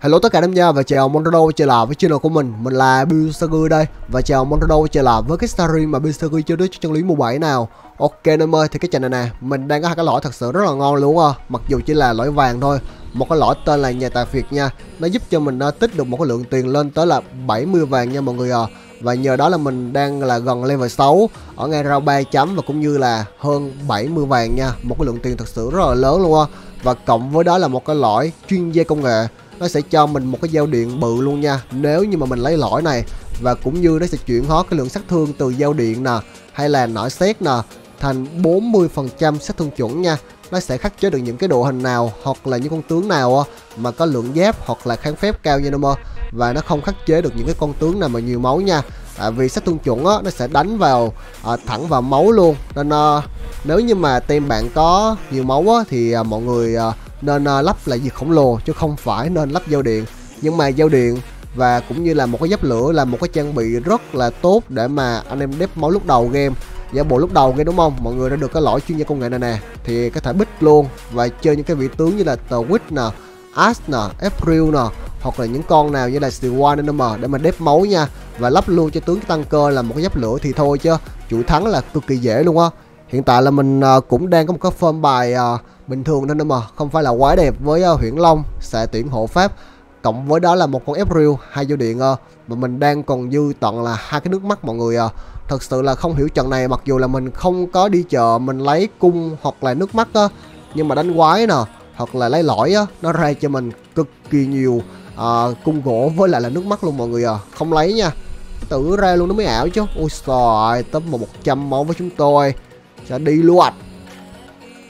Hello tất cả anh em nha và chào Monrado trở lại với channel của mình. Mình là Bill đây Và chào Monrado trở lại với cái story mà Bill chưa đưa cho chân lý mùa 7 nào. Ok anh em ơi thì cái trận này nè Mình đang có hai cái lõi thật sự rất là ngon luôn á. Mặc dù chỉ là lõi vàng thôi Một cái lõi tên là nhà tài phiệt nha. Nó giúp cho mình uh, tích được một cái lượng tiền lên tới là 70 vàng nha mọi người à. Và nhờ đó là mình đang là gần level 6 ở ngay rau 3 chấm và cũng như là hơn 70 vàng nha. Một cái lượng tiền thật sự rất là lớn luôn á. Và cộng với đó là một cái lõi chuyên gia công nghệ nó sẽ cho mình một cái dao điện bự luôn nha. Nếu như mà mình lấy lõi này và cũng như nó sẽ chuyển hóa cái lượng sát thương từ dao điện nè hay là nỏ xét nè thành 40% sát thương chuẩn nha. Nó sẽ khắc chế được những cái độ hình nào hoặc là những con tướng nào mà có lượng giáp hoặc là kháng phép cao như mơ và nó không khắc chế được những cái con tướng nào mà nhiều máu nha. À, vì sát thương chuẩn á nó sẽ đánh vào à, thẳng vào máu luôn. Nên à, nếu như mà team bạn có nhiều máu á thì à, mọi người à, nên uh, lắp là gì khổng lồ chứ không phải nên lắp dao điện. Nhưng mà dao điện và cũng như là một cái giáp lửa là một cái trang bị rất là tốt để mà anh em đép máu lúc đầu game. Giả bộ lúc đầu game đúng không? Mọi người đã được cái lõi chuyên gia công nghệ này nè thì có thể bích luôn và chơi những cái vị tướng như là Twitch nè Ash nè April nè hoặc là những con nào như là Steel One để mà đép máu nha. Và lắp luôn cho tướng tăng cơ là một cái giáp lửa thì thôi chứ chủ thắng là cực kỳ dễ luôn á. Hiện tại là mình à, cũng đang có một cái form bài uh, bình thường thôi mà. Không phải là quá đẹp với uh, Huyễn Long sẽ tuyển hộ pháp. Cộng với đó là một con April hai dao điện uh, mà mình đang còn dư tận là hai cái nước mắt mọi người uh, thật sự là không hiểu trận này mặc dù là mình không có đi chợ mình lấy cung hoặc là nước mắt uh, nhưng mà đánh quái nè hoặc là lấy lõi uh, nó ra cho mình cực kỳ nhiều uh, cung gỗ với lại là nước mắt luôn mọi người à không lấy nha. Tự ra luôn nó mới ảo chứ. Ôi trời tấm một trăm máu với chúng tôi. Sẽ đi luôn.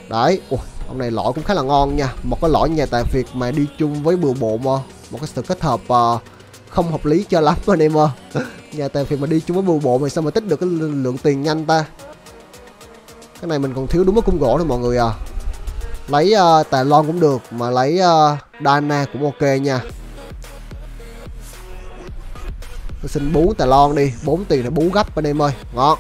Đấy. Ui ông này lõi cũng khá là ngon nha. Một cái lõi nhà tài việt mà đi chung với bừa bộ mà. Một cái sự kết hợp uh, không hợp lý cho lắm anh em ơi. Nhà tài việt mà đi chung với bừa bộ mà sao mà tích được cái lượng tiền nhanh ta? Cái này mình còn thiếu đúng cái cung gỗ thôi mọi người à. Lấy ờ, uh, tài Loan cũng được mà lấy ờ, uh, dana cũng ok nha. Tôi xin bú tài loan đi. Bốn tiền là bú gấp anh em ơi. Ngon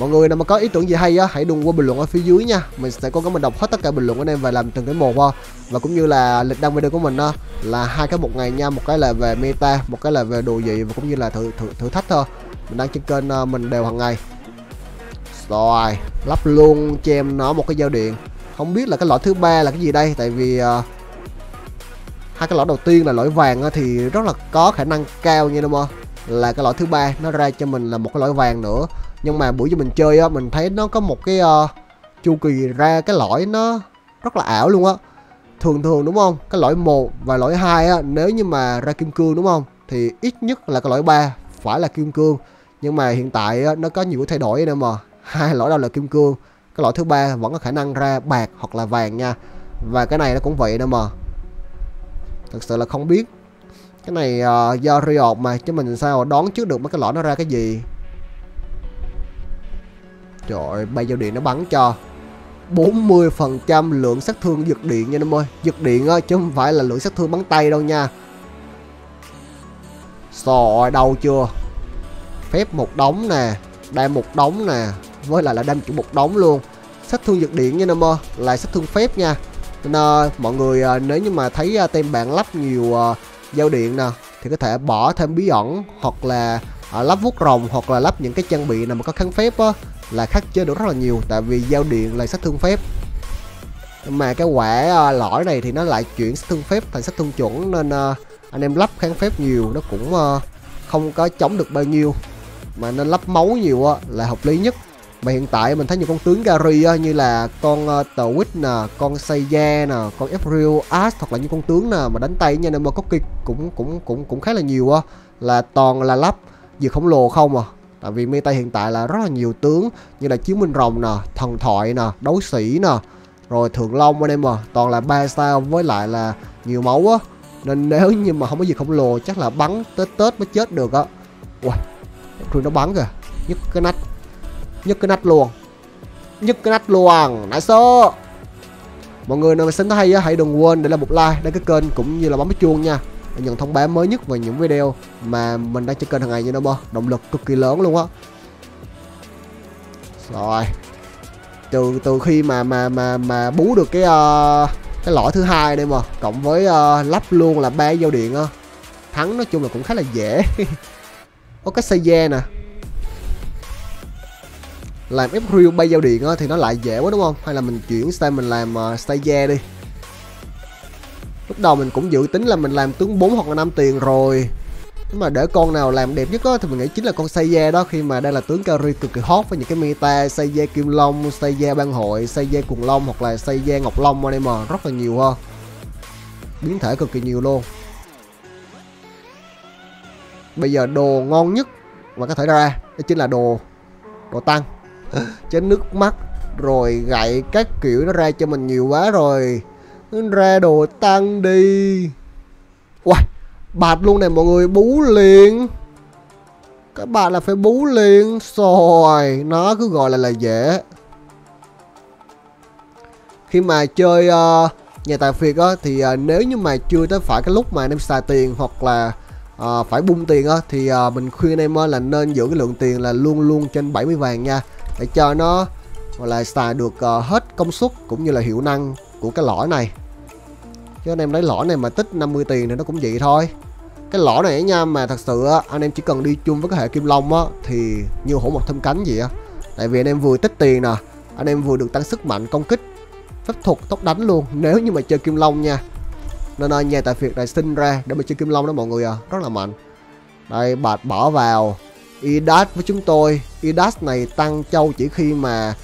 mọi người nào mà có ý tưởng gì hay á hãy đừng qua bình luận ở phía dưới nha. Mình sẽ cố gắng mình đọc hết tất cả bình luận của anh em và làm từng cái một ha. Và cũng như là lịch đăng video của mình á là hai cái một ngày nha. Một cái là về meta một cái là về đồ gì và cũng như là thử thử, thử thách thôi. Mình đăng trên kênh ờ, mình đều hàng ngày. Rồi lắp luôn cho em nó một cái dao điện. Không biết là cái loại thứ ba là cái gì đây? Tại vì uh, hai cái lõi đầu tiên là lõi vàng á, thì rất là có khả năng cao như đúng không là cái lõi thứ ba nó ra cho mình là một cái lõi vàng nữa nhưng mà buổi giờ mình chơi á mình thấy nó có một cái uh, chu kỳ ra cái lõi nó rất là ảo luôn á. Thường thường đúng không? Cái lõi một và lõi hai á nếu như mà ra kim cương đúng không? Thì ít nhất là cái lõi ba phải là kim cương. Nhưng mà hiện tại á, nó có nhiều thay đổi nữa mà. Hai lõi đâu là kim cương cái lõi thứ ba vẫn có khả năng ra bạc hoặc là vàng nha. Và cái này nó cũng vậy nữa mà. Thật sự là không biết cái này uh, do Riot mà chứ mình sao đoán trước được mấy cái lõi nó ra cái gì. Trời bay giao điện nó bắn cho. 40% lượng sát thương giật điện nha em ơi. Giật điện á chứ không phải là lượng sát thương bắn tay đâu nha. Rồi đâu chưa? Phép một đống nè Đam một đống nè Với lại là đam chủ một đống luôn. Sát thương giật điện nha em ơi Là sát thương phép nha. Nên à, mọi người à, nếu như mà thấy à, tem bạn lắp nhiều à, dao điện nè Thì có thể bỏ thêm bí ẩn Hoặc là à, lắp vuốt rồng Hoặc là lắp những cái trang bị nào mà có kháng phép á là khắc chế được rất là nhiều tại vì giao điện là sát thương phép. Mà cái quả à, lõi này thì nó lại chuyển sát thương phép thành sát thương chuẩn nên à, anh em lắp kháng phép nhiều nó cũng à, không có chống được bao nhiêu. Mà nên lắp máu nhiều là hợp lý nhất. Mà hiện tại mình thấy nhiều con tướng Gary như là con tờ Wit nè, con Seiya nè, con Ezreal, Ash hoặc là những con tướng nào mà đánh tay nha nên mà có cũng cũng cũng cũng khá là nhiều á. Là toàn là lắp vừa khổng lồ không à tại vì meta hiện tại là rất là nhiều tướng như là chiến minh rồng nè, thần thoại nè, đấu sĩ nè, rồi thượng long anh em à toàn là ba sao với lại là nhiều máu á. Nên nếu như mà không có gì khổng lồ chắc là bắn tết tết mới chết được á. Ui rồi nó bắn kìa. Nhức cái nách. Nhức cái nách luôn. Nhức cái nách luôn. Nãy số mọi người nào mà xem thấy hãy đừng quên để lại một like, đăng ký kênh cũng như là bấm cái chuông nha để nhận thông báo mới nhất về những video mà mình đang trên kênh hàng ngày như đó bơ động lực cực kỳ lớn luôn á. Rồi. Từ từ khi mà mà mà mà bú được cái uh, cái lõi thứ hai đây mà cộng với uh, lắp luôn là ba dao điện á thắng nói chung là cũng khá là dễ. Có cái xây da nè. Làm ép bay dao điện á thì nó lại dễ quá đúng không? Hay là mình chuyển sang mình làm ờ, uh, xây da đi lúc đầu mình cũng dự tính là mình làm tướng 4 hoặc là 5 tiền rồi nhưng mà để con nào làm đẹp nhất á thì mình nghĩ chính là con Seiya đó khi mà đây là tướng carry cực kỳ hot với những cái meta Seiya Kim Long, Seiya Ban Hội, Seiya Cuồng Long hoặc là Seiya Ngọc Long anh em mà rất là nhiều ha. Biến thể cực kỳ nhiều luôn. Bây giờ đồ ngon nhất mà có thể ra đó chính là đồ đồ tăng. Chén nước mắt rồi gậy các kiểu nó ra cho mình nhiều quá rồi. Ra đồ tăng đi. Uầy, bạt luôn này mọi người bú liền. Các bạn là phải bú liền. Rồi nó cứ gọi là là dễ. Khi mà chơi uh, nhà tài phiệt á thì uh, nếu như mà chưa tới phải cái lúc mà anh em xài tiền hoặc là uh, phải bung tiền á thì uh, mình khuyên anh em là nên giữ cái lượng tiền là luôn luôn trên 70 vàng nha. Để cho nó gọi là xài được uh, hết công suất cũng như là hiệu năng của cái lõi này chứ anh em lấy lõ này mà tích 50 tiền thì nó cũng vậy thôi. Cái lõ này nha mà thật sự á anh em chỉ cần đi chung với cái hệ kim long á thì như hổ một thâm cánh gì á. Tại vì anh em vừa tích tiền nè anh em vừa được tăng sức mạnh công kích phép thuật tốc đánh luôn. Nếu như mà chơi kim long nha nên là nhà tại việc này sinh ra để mà chơi kim long đó mọi người à rất là mạnh. Đây bạt bỏ vào. Idas với chúng tôi idas này tăng châu chỉ khi mà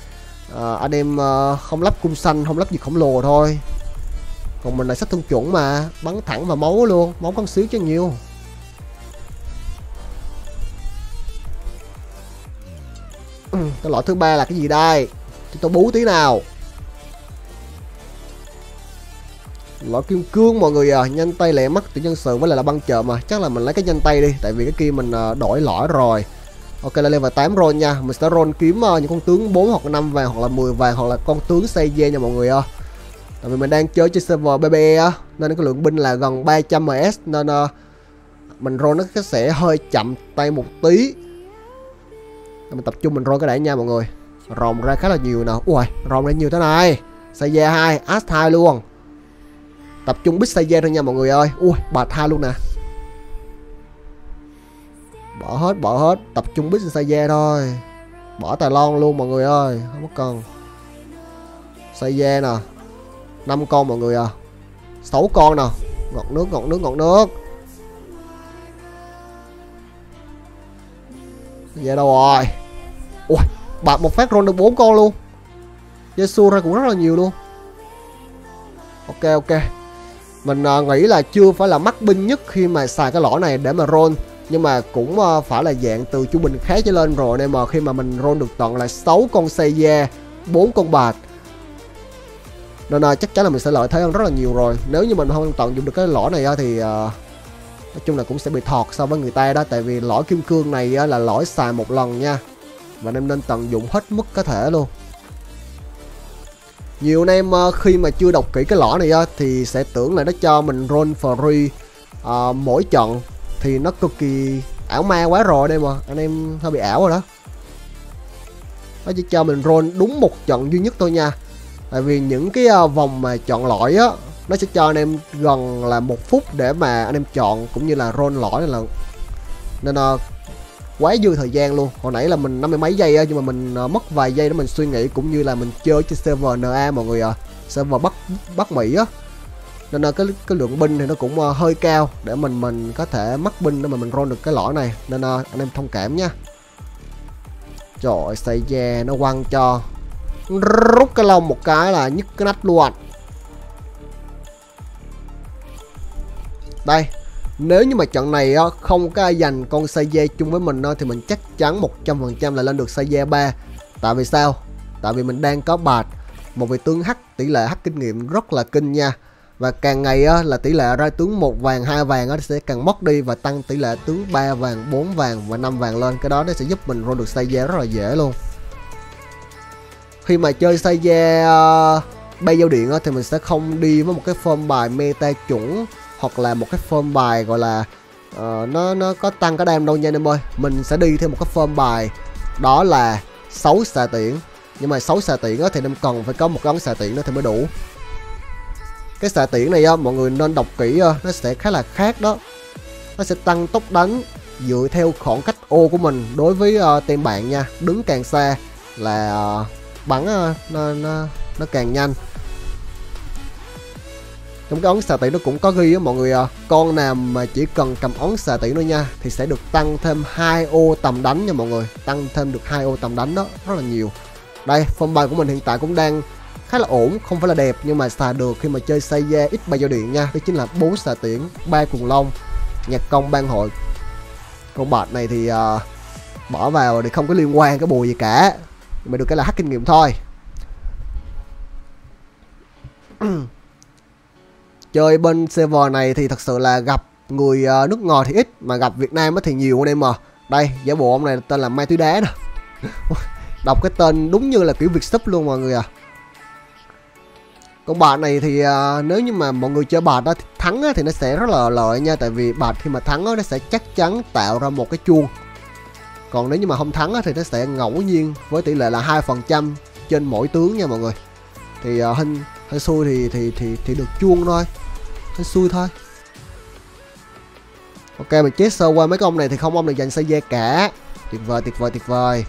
uh, anh em uh, không lắp cung xanh không lắp gì khổng lồ thôi còn mình là sách thương chuẩn mà, bắn thẳng vào máu luôn, máu con xíu chứ nhiều. Ừ, cái loại thứ ba là cái gì đây? Chúng tôi bú tí nào. Loại kim cương mọi người à nhanh tay lẹ mắt tự nhân sự với lại là băng chợ mà, chắc là mình lấy cái nhanh tay đi, tại vì cái kia mình à, đổi lõi rồi. Ok, là level 8 roll nha, mình sẽ roll kiếm à, những con tướng 4 hoặc 5 vàng hoặc là 10 vàng hoặc là con tướng xây dê nha mọi người ơi tại vì mình đang chơi trên server BBE á nên cái lượng binh là gần 300 ms nên uh, mình roll nó sẽ hơi chậm tay một tí. Mình tập trung mình roll cái đã nha mọi người. Rồng ra khá là nhiều nè. Ui rồng ra nhiều thế này. Saiya 2 as 2 luôn. Tập trung bích Saiya thôi nha mọi người ơi. Ui bạt hai luôn nè. Bỏ hết bỏ hết. Tập trung bích Saiya thôi. Bỏ tài lon luôn mọi người ơi. Không có cần. Saiya nè năm con mọi người à. Sáu con nào ngọt nước ngọt nước ngọt nước. Về đâu rồi? Ui bạc một phát roll được bốn con luôn. Jesu ra cũng rất là nhiều luôn. Ok ok. Mình uh, nghĩ là chưa phải là mắc binh nhất khi mà xài cái lõ này để mà roll nhưng mà cũng uh, phải là dạng từ trung bình khá trở lên rồi nên mà khi mà mình roll được tận là 6 con xây da 4 con bạc nên uh, chắc chắn là mình sẽ lợi thế hơn rất là nhiều rồi. Nếu như mình không tận dụng được cái lõ này uh, thì à, nói chung là cũng sẽ bị thọt so với người ta đó. Tại vì lõi kim cương này là lõi xài một lần nha. Và em nên tận dụng hết mức có thể luôn. Nhiều anh em à, khi mà chưa đọc kỹ cái lõ này uh, thì sẽ tưởng là nó cho mình roll free à, mỗi trận. Thì nó cực kỳ ảo ma quá rồi đây mà anh em hơi bị ảo rồi đó. Nó chỉ cho mình roll đúng một trận duy nhất thôi nha tại vì những cái ờ, vòng mà chọn lõi á nó sẽ cho anh em gần là một phút để mà anh em chọn cũng như là roll lõi này là nên uh, quá dư thời gian luôn. Hồi nãy là mình năm mươi mấy giây á nhưng mà mình uh, mất vài giây để mình suy nghĩ cũng như là mình chơi trên server NA mọi người à server bắc bắc mỹ á. Nên là cái cái lượng binh thì nó cũng uh, hơi cao để mình mình có thể mất binh để mà mình roll được cái lõi này. Nên uh, anh em thông cảm nha. Trời ơi xây da nó quăng cho rút cái lông một cái là nhức cái nách luôn. Đây nếu như mà trận này không có ai giành con dây chung với mình thì mình chắc chắn 100% là lên được Saiya 3 tại vì sao? Tại vì mình đang có bạt một vị tướng hắc tỷ lệ hắc kinh nghiệm rất là kinh nha. Và càng ngày á, là tỷ lệ ra tướng một vàng hai vàng á, sẽ càng mất đi và tăng tỷ lệ tướng 3 vàng 4 vàng và 5 vàng lên. Cái đó nó sẽ giúp mình roll được Saiya rất là dễ luôn khi mà chơi Saiya uh, ờ, bay giao điện thì mình sẽ không đi với một cái form bài meta chuẩn hoặc là một cái form bài gọi là uh, nó nó có tăng cái đam đâu nha anh em ơi. Mình sẽ đi theo một cái form bài đó là 6 xà tiễn. Nhưng mà 6 xà tiễn thì em cần phải có một cái ống xà tiễn nữa thì mới đủ. Cái xà tiễn này á mọi người nên đọc kỹ ờ, nó sẽ khá là khác đó. Nó sẽ tăng tốc đánh dựa theo khoảng cách ô của mình đối với uh, team bạn nha. Đứng càng xa là uh, bắn ờ, nó, nó nó càng nhanh. Trong cái ống xà tỷ nó cũng có ghi á mọi người à, con nào mà chỉ cần cầm ống xà tỷ nữa nha thì sẽ được tăng thêm hai ô tầm đánh nha mọi người. Tăng thêm được hai ô tầm đánh đó rất là nhiều. Đây phong bài của mình hiện tại cũng đang khá là ổn không phải là đẹp nhưng mà xài được khi mà chơi xây da ít bay giao điện nha. Đó chính là bốn xà tiễn ba cuồng long nhạc công ban hội. Con bạch này thì uh, bỏ vào thì không có liên quan cái bùi gì cả mà được cái là hack kinh nghiệm thôi. Chơi bên server này thì thật sự là gặp người ờ, nước ngoài thì ít mà gặp Việt Nam thì nhiều anh em mà đây giả bộ ông này tên là Mai Túy Đá nè đọc cái tên đúng như là kiểu Việt sub luôn mọi người à. Con bạc này thì uh, nếu như mà mọi người chơi bạc đó thì thắng á, thì nó sẽ rất là lợi nha. Tại vì bạc khi mà thắng á, nó sẽ chắc chắn tạo ra một cái chuông còn nếu như mà không thắng thì nó sẽ ngẫu nhiên với tỷ lệ là hai phần trăm trên mỗi tướng nha mọi người. Thì ờ, uh, hình hơi xui thì thì thì thì được chuông thôi. Hơi xui thôi. Ok mình chết sơ qua mấy con này thì không ông được dành xây dê cả. Tuyệt vời tuyệt vời tuyệt vời.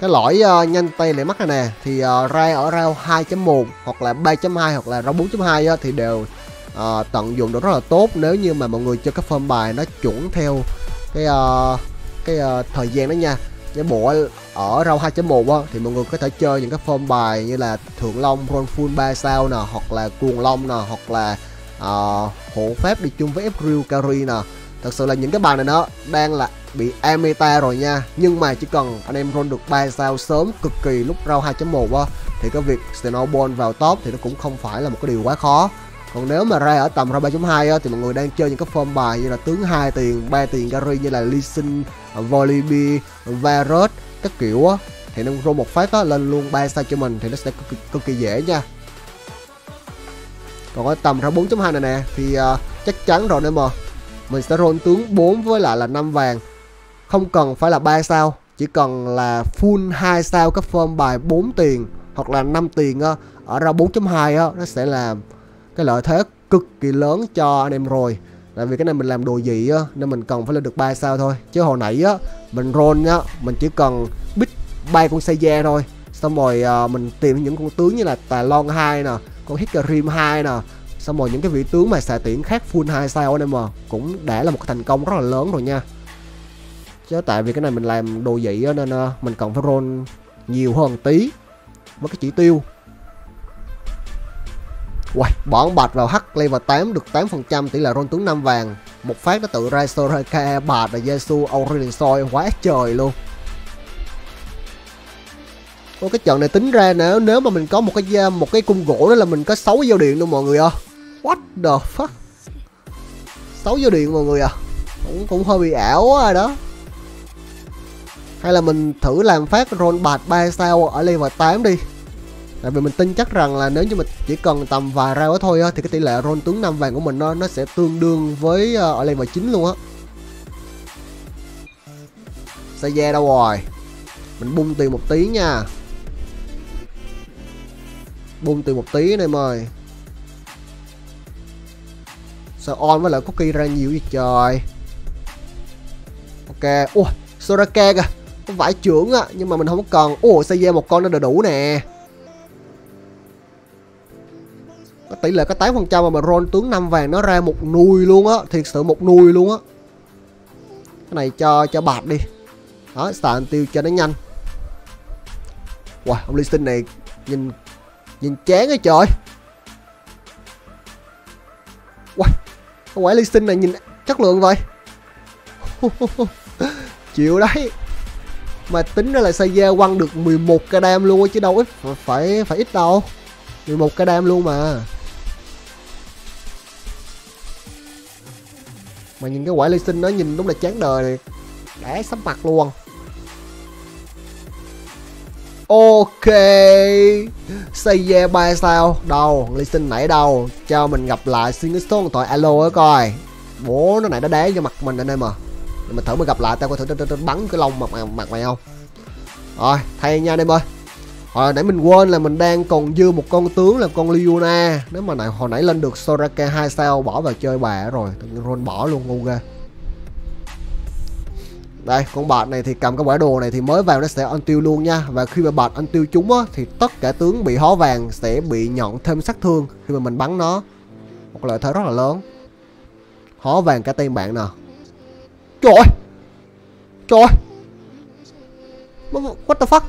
Cái lõi uh, ờ, nhanh tay lại mắt này nè thì ờ, uh, ra ở rau 2.1 hoặc là 3.2 hoặc là rau 4.2 thì đều uh, tận dụng được rất là tốt. Nếu như mà mọi người chơi các form bài nó chuẩn theo cái uh, cái uh, thời gian đó nha. Cái bộ ở rau 2.1 á thì mọi người có thể chơi những cái form bài như là thượng long run full 3 sao nè hoặc là cuồng long nè hoặc là uh, hộ phép đi chung với April carry nè. Thật sự là những cái bài này nó đang là bị ameta rồi nha. Nhưng mà chỉ cần anh em roll được 3 sao sớm cực kỳ lúc rau 2.1 á thì cái việc snowball vào top thì nó cũng không phải là một cái điều quá khó còn nếu mà ra ở tầm ra 3.2 á, thì mọi người đang chơi những cái form bài như là tướng hai tiền ba tiền gary như là Lee Sin, Volibear, Varus các kiểu á. Thì nó roll một phát á lên luôn 3 sao cho mình thì nó sẽ cực, cực kỳ dễ nha. Còn ở tầm ra 4.2 này nè thì uh, chắc chắn rồi em mà mình sẽ roll tướng 4 với lại là 5 vàng. Không cần phải là 3 sao chỉ cần là full 2 sao các form bài 4 tiền hoặc là 5 tiền á ở ra 4.2 á nó sẽ làm cái lợi thế cực kỳ lớn cho anh em rồi tại vì cái này mình làm đồ gì á nên mình cần phải lên được 3 sao thôi. Chứ hồi nãy á mình roll á mình chỉ cần bít bay con xe thôi. Xong rồi à, mình tìm những con tướng như là tài lon 2 nè con hickory 2 nè. Xong rồi những cái vị tướng mà xạ tiễn khác full 2 sao anh em mà cũng đã là một thành công rất là lớn rồi nha. Chứ tại vì cái này mình làm đồ dị á nên à, mình cần phải roll nhiều hơn tí với cái chỉ tiêu. Uầy, bọn bạch vào hắc level 8 được 8% tỷ lệ roll tướng 5 vàng. Một phát nó tự ra Soraka, bạch và Jesu, Aurelion Soi quá trời luôn. Ô, cái trận này tính ra nếu nếu mà mình có một cái một cái cung gỗ đó là mình có 6 giao điện luôn mọi người ơi. What the fuck? 6 giao điện mọi người à? Cũng cũng hơi bị ảo quá rồi đó. Hay là mình thử làm phát roll bạch 3 sao ở level 8 đi tại vì mình tin chắc rằng là nếu như mình chỉ cần tầm vài rau thôi á, thì cái tỷ lệ roll tướng năm vàng của mình nó nó sẽ tương đương với ờ, ở level 9 luôn á. Xe da đâu rồi. Mình bung tiền một tí nha. Bung tiền một tí này mời sao on với lại cookie ra nhiều vậy trời? Ok. Ui soraka kìa. Có vải trưởng á, nhưng mà mình không cần. Ủa xây da một con nó đủ nè. Tỷ lệ có 8% mà mà roll tướng 5 vàng nó ra một nuôi luôn á. Thiệt sự một nuôi luôn á. Cái này cho cho bạc đi. Đó sàn tiêu cho nó nhanh. Wow, ông Lee Sin này nhìn nhìn chán ấy trời. Wow ông quả Lee Sin này nhìn chất lượng vậy. Chịu đấy. Mà tính ra là Seiya quăng được 11 cái đam luôn chứ đâu ít phải phải ít đâu. 11 cái đam luôn mà. Mà nhìn cái quả ly sinh nó nhìn đúng là chán đời này đã sắp mặt luôn ok say yeah ba sao đâu ly sinh nãy đâu cho mình gặp lại xin cái số điện thoại alo á coi bố nó nãy nó đá vô mặt mình anh em à mình thử mà gặp lại tao coi thử bắn cái lông mặt mặt mày không rồi thay nha anh em ơi hồi nãy mình quên là mình đang còn dư một con tướng là con Liuna nếu mà nãy, hồi nãy lên được Soraka 2 sao, bỏ vào chơi bà rồi. Tự nhiên roll bỏ luôn, ngu ghê. Đây, con bạt này thì cầm cái quả đồ này thì mới vào nó sẽ ăn tiêu luôn nha. Và khi mà bạt ăn tiêu chúng á, thì tất cả tướng bị hó vàng sẽ bị nhọn thêm sát thương khi mà mình bắn nó. Một lợi thế rất là lớn. Hó vàng cả tên bạn nè trời ơi! Trời what the fuck?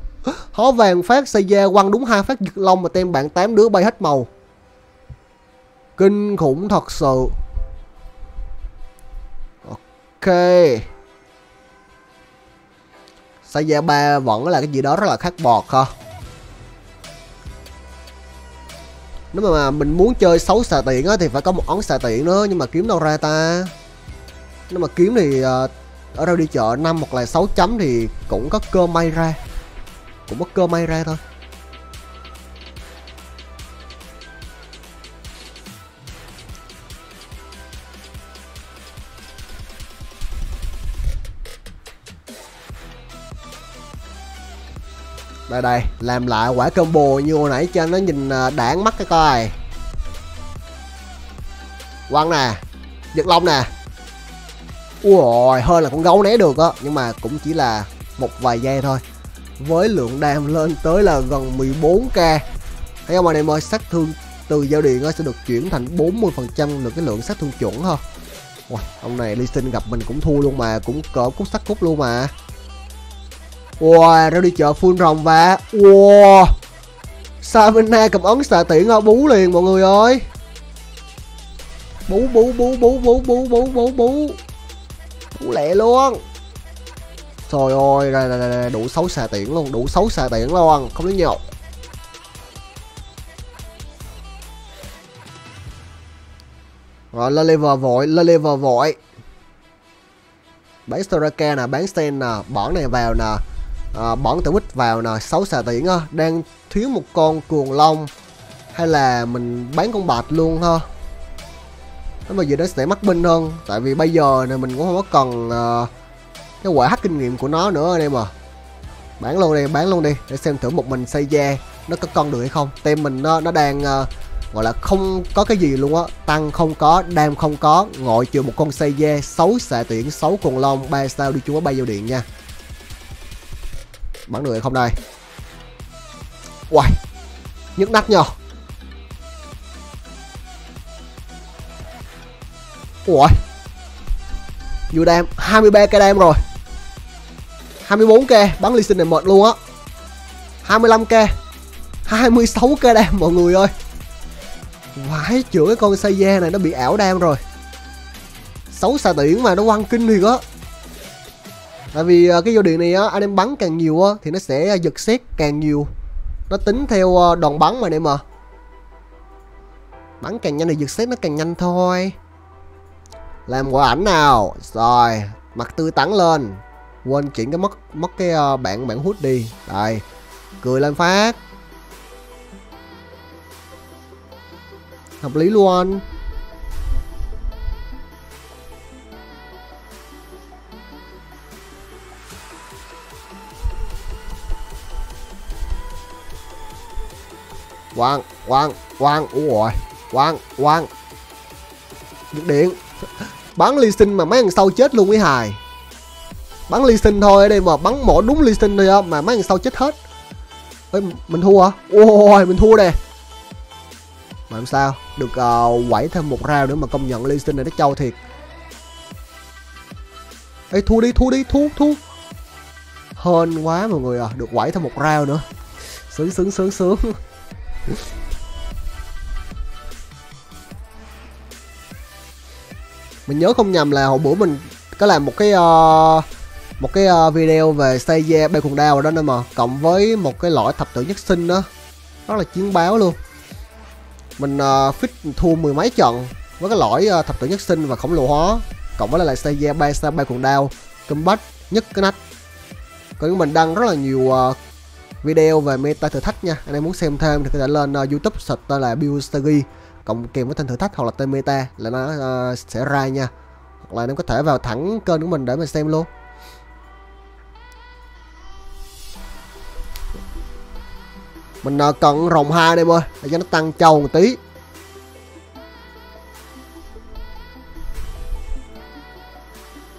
hó vàng phát xây da, quăng đúng hai phát giật lông mà tem bạn tám đứa bay hết màu. Kinh khủng thật sự. Ok. Xây da ba vẫn là cái gì đó rất là khác bọt ha. Nếu mà mình muốn chơi xấu xà tiện á thì phải có một ống xà tiện nữa, nhưng mà kiếm đâu ra ta? Nếu mà kiếm thì ờ, ở đâu đi chợ, năm hoặc là 6 chấm thì cũng có cơ may ra cũng mất cơ may ra thôi. Đây đây, làm lại quả combo như hồi nãy cho nó nhìn à, đảng mắt cái coi. Quăng nè, giật lông nè. Ui hơn là con gấu né được á, nhưng mà cũng chỉ là một vài giây thôi với lượng đam lên tới là gần 14k thấy không anh em ơi? Sát thương từ giao điện nó sẽ được chuyển thành 40 phần trăm được cái lượng sát thương chuẩn thôi wow, ông này Lee Sin gặp mình cũng thua luôn mà cũng cỡ cút sắt cút luôn mà. Wow ra đi chợ full rồng và wow Savina cầm ấn xạ tiễn bú liền mọi người ơi. Bú bú bú bú bú bú bú bú bú. Bú lẹ luôn. Trời ơi, đây, đây, đây, đủ xấu xà tiễn luôn, đủ xấu xà tiễn luôn, không lấy nhiều. Rồi, lên level vội, lên level vội. Bán Storaka nè, bán Sten nè, bỏng này vào nè. À, bỏng tử bích vào nè, xấu xà tiễn á, đang thiếu một con cuồng long. Hay là mình bán con bạch luôn ha. Nếu mà gì đó sẽ mắc binh hơn Tại vì bây giờ này mình cũng không có cần uh, cái quả hắc kinh nghiệm của nó nữa anh em à bán luôn đi bán luôn đi để xem thử một mình xây da nó có con được hay không. Tem mình nó nó đang uh, gọi là không có cái gì luôn á. Tăng không có đam không có ngồi trừ một con xây da xấu xạ tuyển xấu cồn long ba sao đi chung với bay vô điện nha. Bắn được hay không đây? Uầy nhức nách nhau Ủa Vừa đam 23 cái đam rồi. 24k bắn ly sinh này mệt luôn á. 25k 26k đam mọi người ơi. Vãi chữa cái con xây da này nó bị ảo đam rồi. Xấu xà tiễn mà, nó quăng kinh thiệt á. Tại vì à, cái vô điện này á, anh em bắn càng nhiều á, Thì nó sẽ giật xét càng nhiều. Nó tính theo à, đòn bắn mà anh em à Bắn càng nhanh thì giật xét nó càng nhanh thôi. Làm quả ảnh nào? Rồi, Mặt tươi tắn lên quên chuyển cái mất mất cái uh, bạn bạn hút đi. Đây cười lên phát. Hợp lý luôn. Quang quang quang ủa rồi quang quang. Điện bắn ly sinh mà mấy thằng sau chết luôn với hài bắn ly sinh thôi ở đây mà bắn mỗi đúng ly sinh thôi á mà mấy thằng sau chết hết. Ê, mình thua hả? Ôi mình thua nè. Mà làm sao? Được uh, quẩy thêm một rau nữa mà công nhận ly sinh này nó trâu thiệt. Ê thua đi thua đi thua thua. Hên quá mọi người à được quẩy thêm một rau nữa. Sướng sướng sướng sướng. Mình nhớ không nhầm là hồi bữa mình có làm một cái uh, một cái uh, video về xây da bay cùng đao đó nên mà cộng với một cái lõi thập tự nhất sinh đó. Rất là chiến báo luôn. Mình uh, fit thua mười mấy trận với cái lõi uh, thập tự nhất sinh và khổng lồ hóa cộng với lại xây da bay sao bay cùng đao combat nhất cái nách. Còn mình đăng rất là nhiều uh, video về meta thử thách nha. Anh em muốn xem thêm thì có thể lên uh, youtube search tên là Biostagi cộng kèm với tên thử thách hoặc là tên meta là nó uh, sẽ ra nha. Hoặc là anh em có thể vào thẳng kênh của mình để mình xem luôn. Mình ờ, cần rồng hai đây em ơi để cho nó tăng trâu một tí.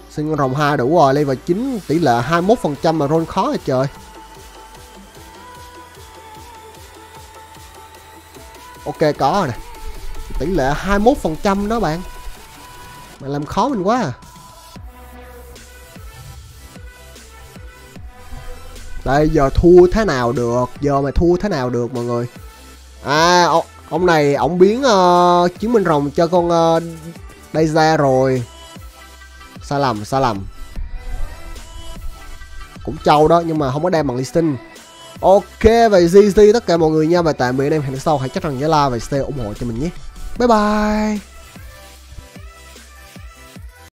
Xin rồng hai đủ rồi level 9 tỷ lệ 21 phần trăm mà roll khó rồi trời. Ok, có rồi nè. Tỷ lệ 21 phần trăm đó bạn. Mà làm khó mình quá à. Đây giờ thua thế nào được? Giờ mà thua thế nào được mọi người? À ông, ông này ông biến ờ, uh, chứng minh rồng cho con uh, đây ra rồi. Sai lầm sai lầm. Cũng trâu đó nhưng mà không có đem bằng listing ok vậy GG tất cả mọi người nha. Và tạm biệt anh em hẹn sau. Hãy chắc rằng nhớ like và share ủng hộ cho mình nhé. Bye bye.